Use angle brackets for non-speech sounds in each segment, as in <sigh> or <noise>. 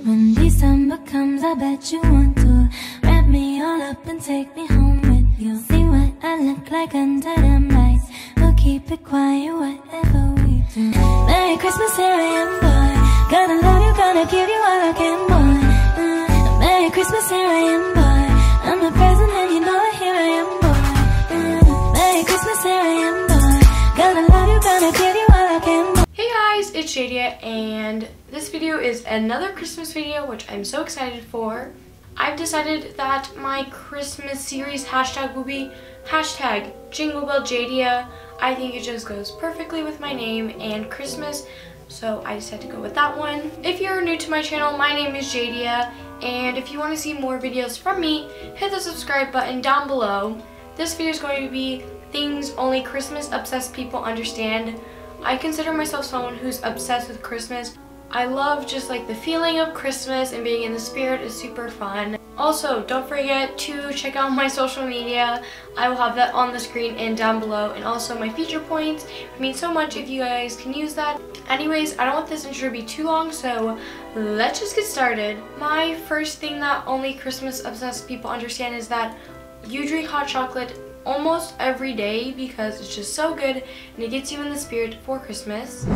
When December comes, I bet you want to wrap me all up and take me home with you. See what I look like under them lights. We'll keep it quiet, whatever we do. Merry Christmas, here I am, boy. Gonna love you, gonna give you it's Jaedia and this video is another Christmas video which I'm so excited for. I've decided that my Christmas series hashtag will be hashtag Jingle Bell Jaedia. I think it just goes perfectly with my name and Christmas so I decided to go with that one. If you're new to my channel, my name is Jaedia and if you want to see more videos from me, hit the subscribe button down below. This video is going to be things only Christmas obsessed people understand. I consider myself someone who's obsessed with Christmas. I love just like the feeling of Christmas and being in the spirit is super fun. Also, don't forget to check out my <laughs> social media. I will have that on the screen and down below and also my feature points. It means so much if you guys can use that. Anyways, I don't want this intro to be too long, so let's just get started. My first thing that only Christmas obsessed people understand is that you drink hot chocolate almost every day because it's just so good and it gets you in the spirit for Christmas.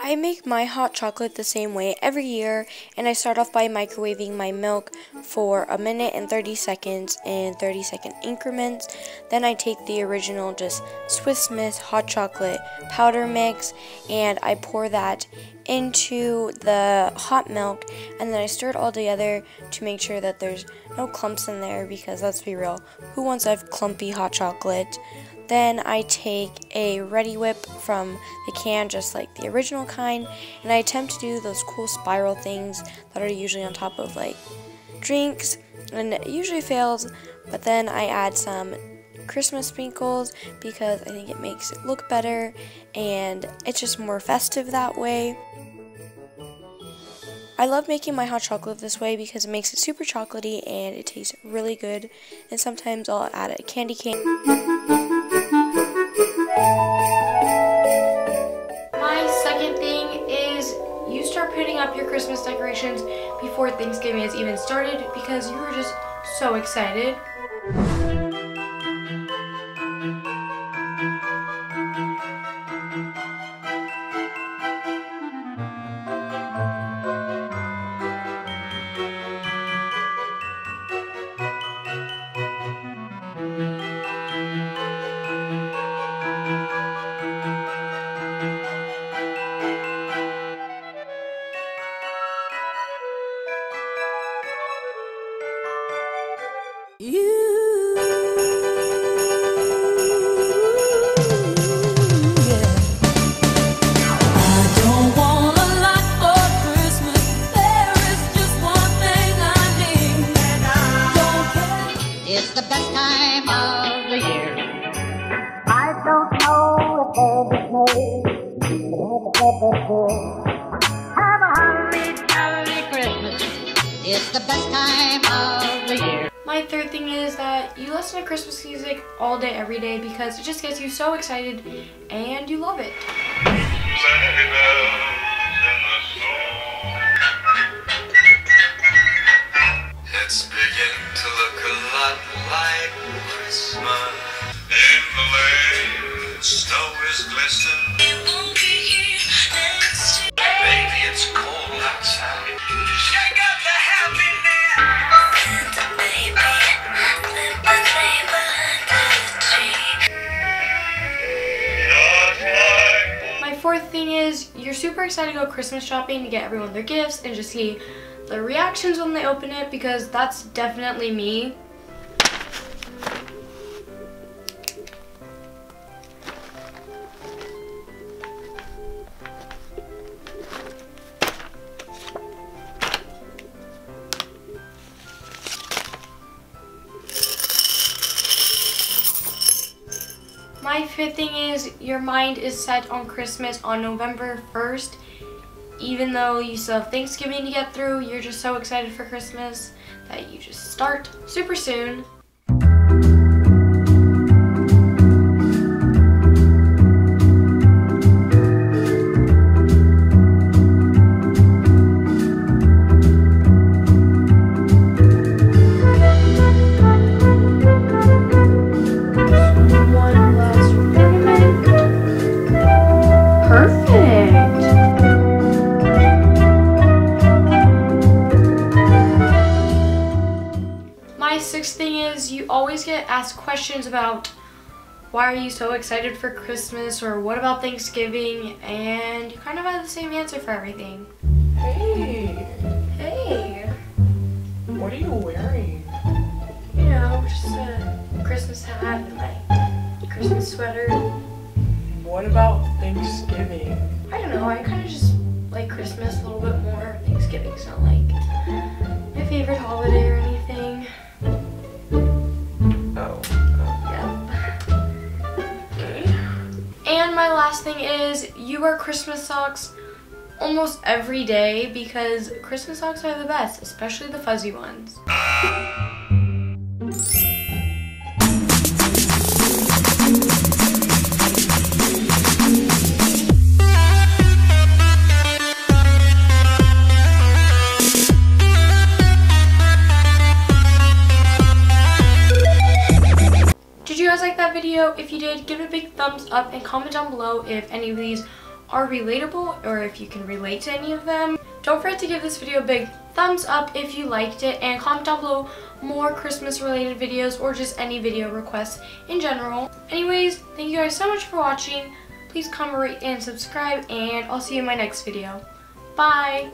I make my hot chocolate the same way every year and I start off by microwaving my milk for a minute and 30 seconds in 30 second increments. Then I take the original just Swiss Miss hot chocolate powder mix and I pour that into the hot milk and then I stir it all together to make sure that there's no clumps in there because let's be real, who wants to have clumpy hot chocolate? Then I take a Reddi-wip from the can, just like the original kind, and I attempt to do those cool spiral things that are usually on top of like drinks, and it usually fails, but then I add some Christmas sprinkles because I think it makes it look better and it's just more festive that way. I love making my hot chocolate this way because it makes it super chocolatey and it tastes really good. And sometimes I'll add a candy cane. Putting up your Christmas decorations before Thanksgiving has even started because you are just so excited. Know if there's a Have a holly jolly Christmas. It's the best time of the year. My third thing is that you listen to Christmas music all day, every day because it just gets you so excited and you love it. Sleigh bells in the snow. It's beginning to look a lot like Christmas. In the lane, snow is glistening. Baby, it's cold outside. Shake up the happiness. Just like My fourth thing is you're super excited to go Christmas shopping to get everyone their gifts and just see the reactions when they open it because that's definitely me. Fifth thing is your mind is set on Christmas on November 1st. Even though you still have Thanksgiving to get through, you're just so excited for Christmas that you just start super soon. Sixth thing is you always get asked questions about why are you so excited for Christmas or what about Thanksgiving and you kind of have the same answer for everything. Hey, Hey, what are you wearing? you know, just a Christmas hat and my Christmas sweater. What about Thanksgiving? I don't know, I kind of just like Christmas a little bit more. Thanksgiving's not like my favorite holiday my last thing is you wear Christmas socks almost every day because Christmas socks are the best, especially the fuzzy ones. You guys liked that video? If you did, give it a big thumbs up and comment down below if any of these are relatable or if you can relate to any of them. Don't forget to give this video a big thumbs up if you liked it and comment down below more Christmas related videos or just any video requests in general. Anyways, thank you guys so much for watching. Please comment, rate, and subscribe and I'll see you in my next video. Bye!